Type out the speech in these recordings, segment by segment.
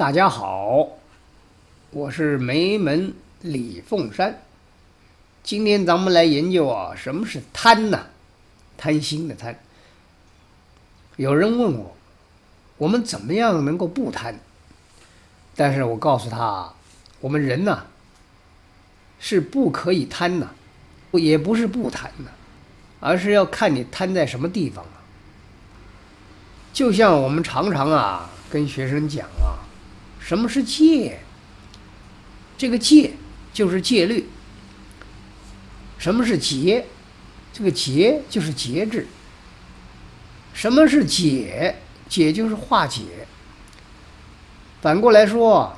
大家好，我是梅门李凤山。今天咱们来研究啊，什么是贪呢？贪心的贪。有人问我，我们怎么样能够不贪？但是我告诉他，我们人呐，是不可以贪呐，也不是不贪呐，而是要看你贪在什么地方啊。就像我们常常啊跟学生讲啊，什么是戒？这个戒就是戒律。什么是节？这个节就是节制。什么是解？解就是化解。反过来说，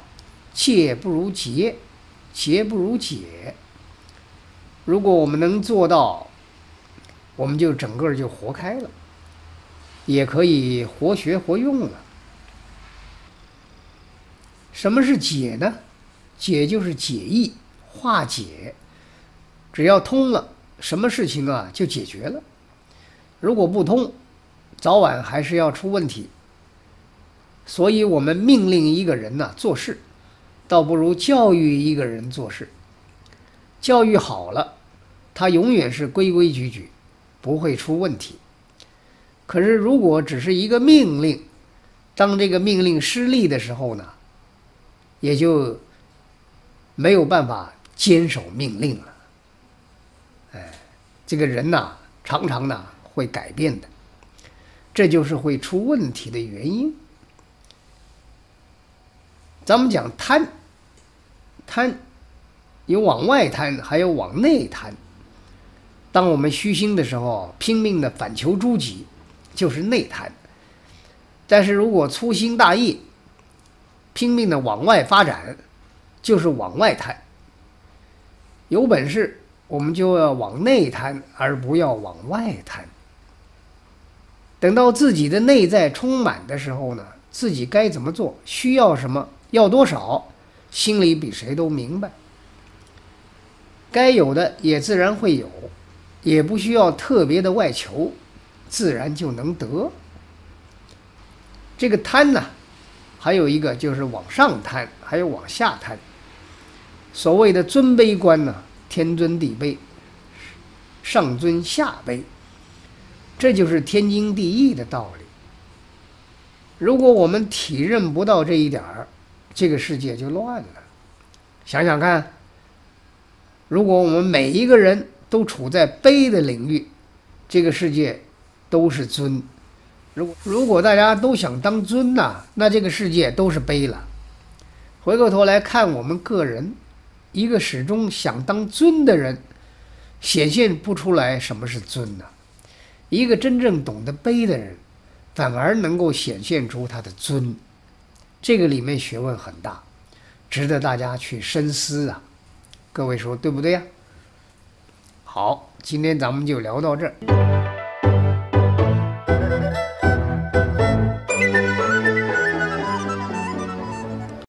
戒不如节，节不如解。如果我们能做到，我们就整个就活开了，也可以活学活用了。什么是解呢？解就是解意、化解。只要通了，什么事情啊就解决了。如果不通，早晚还是要出问题。所以，我们命令一个人呐做事，倒不如教育一个人做事。教育好了，他永远是规规矩矩，不会出问题。可是，如果只是一个命令，当这个命令失利的时候呢，也就没有办法坚守命令了。哎，这个人呐，常常呢会改变的，这就是会出问题的原因。咱们讲贪，贪有往外贪，还有往内贪。当我们虚心的时候，拼命的反求诸己，就是内贪；但是如果粗心大意，拼命的往外发展，就是往外贪。有本事。我们就要往内贪，而不要往外贪。等到自己的内在充满的时候呢，自己该怎么做，需要什么，要多少，心里比谁都明白。该有的也自然会有，也不需要特别的外求，自然就能得。这个贪呢，还有一个就是往上贪，还有往下贪。所谓的尊卑观呢。天尊地卑，上尊下卑，这就是天经地义的道理。如果我们体认不到这一点儿，这个世界就乱了。想想看，如果我们每一个人都处在卑的领域，这个世界都是尊。如果如果大家都想当尊呐，那这个世界都是卑了。回过头来看我们个人。一个始终想当尊的人，显现不出来什么是尊呢？一个真正懂得卑的人，反而能够显现出他的尊。这个里面学问很大，值得大家去深思啊！各位说对不对呀？好，今天咱们就聊到这儿。